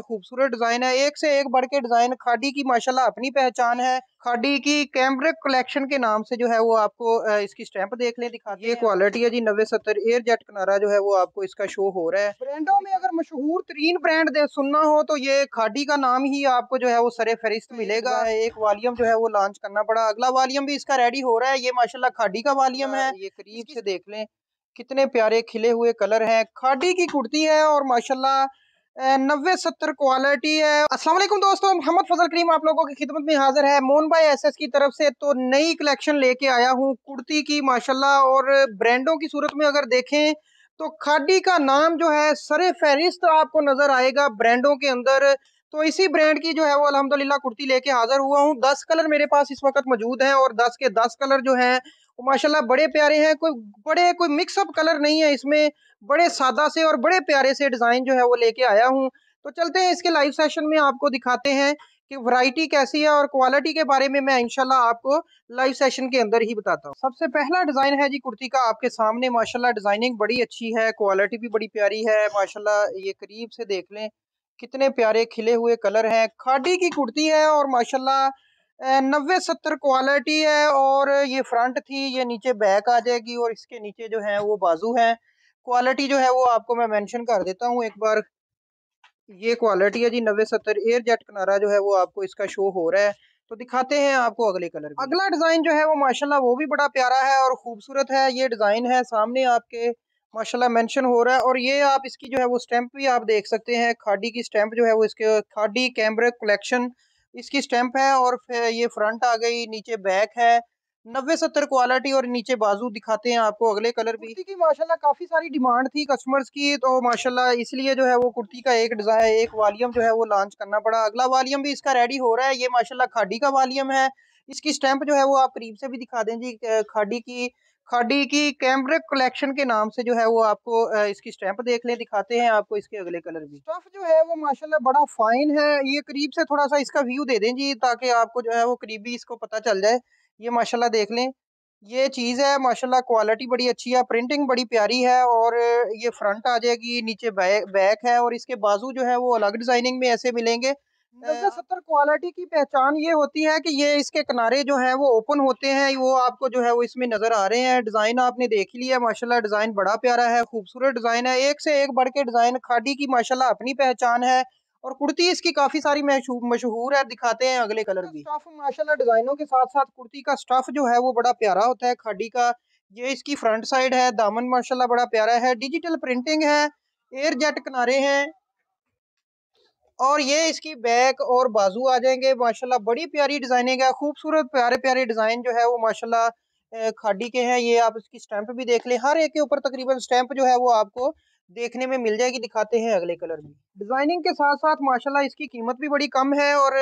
खूबसूरत डिज़ाइन है। एक से एक बढ़ के डिज़ाइन। खाडी की माशाल्लाह अपनी पहचान है। खाडी की कैमब्रिक कलेक्शन के नाम से जो है वो आपको इसकी स्टैंप देख लें दिखा ये क्वालिटी है जी नब्बे सत्तर एयर जेट किनारा जो है वो आपको इसका शो हो रहा है। ब्रांडों में अगर मशहूर तरीन ब्रांड दे सुनना हो तो ये खाडी का नाम ही आपको जो है वो सरे फहरिस्त मिलेगा। एक वालियम जो है वो लॉन्च करना पड़ा। अगला वालियम भी इसका रेडी हो रहा है। ये माशाला खाडी का वालियम है ये करीब से देख लें। कितने प्यारे खिले हुए कलर हैं। खाडी की कुर्ती है और माशाल्लाह नब्बे सत्तर क्वालिटी है। अस्सलाम वालेकुम दोस्तों, मोहम्मद फजल करीम आप लोगों की खिदमत में हाजिर है। मोहन भाई एसएस की तरफ़ से तो नई कलेक्शन लेके आया हूँ। कुर्ती की, माशाल्लाह, और ब्रांडों की सूरत में अगर देखें तो खाडी का नाम जो है, सरे फहरिस्त आपको नज़र आएगा ब्रांडों के अंदर। तो इसी ब्रांड की जो है, वो अल्हम्दुलिल्लाह कुर्ती लेके हाजिर हुआ हूँ। दस कलर मेरे पास इस वक्त मौजूद हैं, और दस के दस कलर जो हैं वो माशाल्लाह बड़े प्यारे हैं, कोई बड़े, कोई मिक्सअप कलर नहीं है इसमें। बड़े सादा से और बड़े प्यारे से डिज़ाइन जो है वो लेके आया हूँ। तो चलते हैं इसके लाइव सेशन में, आपको दिखाते हैं कि वैरायटी कैसी है और क्वालिटी के बारे में मैं इंशाल्लाह आपको लाइव सेशन के अंदर ही बताता हूँ। सबसे पहला डिज़ाइन है जी कुर्ती का आपके सामने। माशाल्लाह डिज़ाइनिंग बड़ी अच्छी है क्वालिटी भी बड़ी प्यारी है। माशाल्लाह ये करीब से देख लें, कितने प्यारे खिले हुए कलर हैं। खाडी की कुर्ती है और माशाल्लाह नब्बे सत्तर क्वालिटी है और ये फ्रंट थी, ये नीचे बैक आ जाएगी और इसके नीचे जो है वो बाजू है। क्वालिटी जो है वो आपको मैं मेंशन कर देता हूँ एक बार। ये क्वालिटी है जी, नब्बे सत्तर एयर जेट किनारा जो है वो आपको इसका शो हो रहा है। तो दिखाते हैं आपको अगले कलर अगला डिज़ाइन जो है वो माशाल्लाह वो भी बड़ा प्यारा है और खूबसूरत है। ये डिज़ाइन है सामने आपके, माशाल्लाह मेंशन हो रहा है और ये आप इसकी जो है वो स्टैंप भी आप देख सकते हैं। खाडी की स्टैंप जो है वो इसके खाडी कैमरे कलेक्शन इसकी स्टैंप है और ये फ्रंट आ गई, नीचे बैक है। नब्बे सत्तर क्वालिटी और नीचे बाजू दिखाते हैं आपको अगले कलर भी। की माशाल्लाह काफ़ी सारी डिमांड थी कस्टमर्स की तो माशाल्लाह इसलिए जो है वो कुर्ती का एक डिज़ाइन एक वालियम जो है वो लॉन्च करना पड़ा। अगला वालियम भी इसका रेडी हो रहा है, ये माशाल्लाह खाडी का वालियम है। इसकी स्टैंप जो है वो आप करीब से भी दिखा दें जी खाडी की। खाडी की कैमब्रिक कलेक्शन के नाम से जो है वो आपको इसकी स्टैंप देख लें, दिखाते हैं आपको इसके अगले कलर भी। स्टफ़ जो है वो माशाल्लाह बड़ा फाइन है। ये करीब से थोड़ा सा इसका व्यू दे दें जी, ताकि आपको जो है वो करीबी इसको पता चल जाए। ये माशाल्लाह देख लें, ये चीज़ है, माशाल्लाह क्वालिटी बड़ी अच्छी है, प्रिंटिंग बड़ी प्यारी है और ये फ्रंट आ जाएगी, नीचे बैक बैक है और इसके बाजू जो है वो अलग डिज़ाइनिंग में ऐसे मिलेंगे। सत्तर क्वालिटी की पहचान ये होती है कि ये इसके किनारे जो है वो ओपन होते हैं वो आपको जो है वो इसमें नज़र आ रहे हैं। डिज़ाइन आपने देख ही लिया माशाल्लाह डिज़ाइन बड़ा प्यारा है खूबसूरत डिज़ाइन है। एक से एक बढ़ के डिज़ाइन खाडी की माशाल्लाह अपनी पहचान है और कुर्ती इसकी काफ़ी सारी मशहूर है दिखाते हैं अगले कलर भी। स्टफ़ माशाल्लाह डिज़ाइनों के साथ साथ कुर्ती का स्टफ़ जो है वो बड़ा प्यारा होता है खाडी का। ये इसकी फ्रंट साइड है दामन माशाल्लाह बड़ा प्यारा है। डिजिटल प्रिंटिंग है एयर जेट किनारे हैं। और ये इसकी बैक और बाजू आ जाएँगे। माशाल्लाह बड़ी प्यारी डिज़ाइनिंग है, खूबसूरत प्यारे प्यारे डिज़ाइन जो है वो माशाल्लाह खाडी के हैं। ये आप इसकी स्टैंप भी देख लें। हर एक के ऊपर तकरीबन स्टैंप जो है वो आपको देखने में मिल जाएगी, दिखाते हैं अगले कलर में। डिज़ाइनिंग के साथ साथ माशाल्लाह इसकी कीमत भी बड़ी कम है और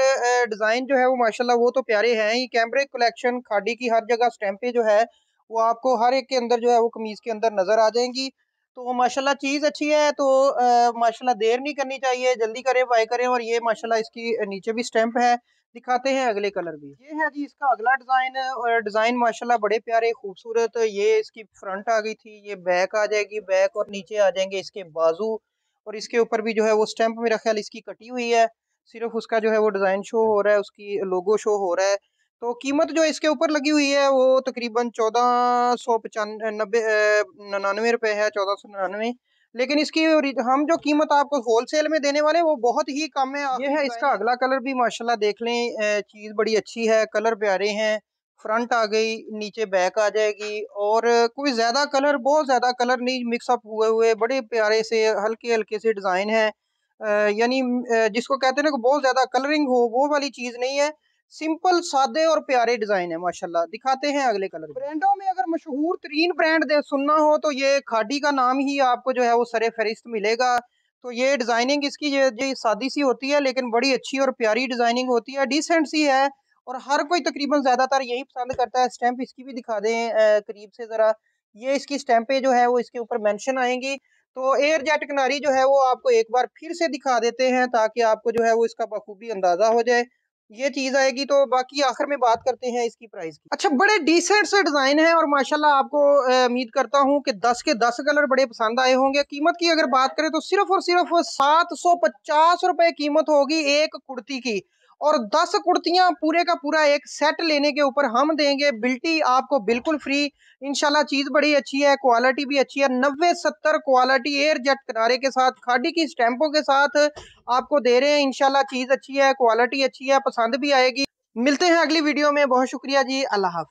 डिज़ाइन जो है वो माशाल्लाह वो तो प्यारे हैं ही। कैमरे कलेक्शन, खाडी की हर जगह स्टैंपें जो है वो आपको हर एक के अंदर जो है वो कमीज के अंदर नज़र आ जाएँगी। तो माशाल्लाह चीज़ अच्छी है तो माशाल्लाह देर नहीं करनी चाहिए, जल्दी करें, बाय करें, और ये माशाल्लाह इसकी नीचे भी स्टैंप है, दिखाते हैं अगले कलर भी। ये है जी इसका अगला डिज़ाइन और डिज़ाइन माशाल्लाह बड़े प्यारे, खूबसूरत, ये इसकी फ्रंट आ गई थी, ये बैक आ जाएगी, बैक और नीचे आ जाएँगे इसके बाजू, और इसके ऊपर भी जो है वो स्टैंप मेरा ख्याल इसकी कटी हुई है, सिर्फ़ उसका जो है वो डिज़ाइन शो हो रहा है, उसकी लोगो शो हो रहा है तो कीमत जो इसके ऊपर लगी हुई है वो तकरीबन चौदह सौ पचानबे निन्यानवे रुपये है चौदह सौ निन्यानवे लेकिन इसकी हम जो कीमत आपको होलसेल में देने वाले वो बहुत ही कम है। ये है इसका अगला कलर भी माशाल्लाह देख लें चीज़ बड़ी अच्छी है कलर प्यारे हैं फ्रंट आ गई नीचे बैक आ जाएगी और कोई ज़्यादा कलर बहुत ज़्यादा कलर नहीं मिक्सअप हुए हुए बड़े प्यारे से हल्के हल्के से डिज़ाइन है। यानी जिसको कहते हैं ना बहुत ज़्यादा कलरिंग हो वो वाली चीज़ नहीं है। सिंपल सादे और प्यारे डिज़ाइन है माशाल्लाह। दिखाते हैं अगले कलर ब्रांडों में अगर मशहूर तरीन ब्रांड दे सुनना हो तो ये खाडी का नाम ही आपको जो है वो सरे फहरिस्त मिलेगा। तो ये डिज़ाइनिंग इसकी ये, जो सादी सी होती है लेकिन बड़ी अच्छी और प्यारी डिज़ाइनिंग होती है। डिसेंट सी है और हर कोई तकरीबन ज़्यादातर यही पसंद करता है। स्टैंप इसकी भी दिखा दें करीब से ज़रा। ये इसकी स्टैंपे जो है वो इसके ऊपर मेंशन आएँगी। तो एयर जेट किनारी जो है वो आपको एक बार फिर से दिखा देते हैं ताकि आपको जो है वो इसका बखूबी अंदाज़ा हो जाए। ये चीज़ आएगी तो बाकी आखिर में बात करते हैं इसकी प्राइस की। अच्छा बड़े डिसेंट से डिज़ाइन है और माशाल्लाह आपको उम्मीद करता हूँ कि 10 के 10 कलर बड़े पसंद आए होंगे। कीमत की अगर बात करें तो सिर्फ़ और सिर्फ़ सात सौ पचास रुपए कीमत होगी एक कुर्ती की। और दस कुर्तियाँ पूरे का पूरा एक सेट लेने के ऊपर हम देंगे। बिल्टी आपको बिल्कुल फ्री इनशाला चीज़ बड़ी अच्छी है क्वालिटी भी अच्छी है। नब्बे सत्तर क्वालिटी एयर जेट किनारे के साथ, खाड़ी की स्टैंपों के साथ आपको दे रहे हैं। इनशाला चीज़ अच्छी है क्वालिटी अच्छी है, पसंद भी आएगी। मिलते हैं अगली वीडियो में। बहुत शुक्रिया जी। अल्लाह हाफ़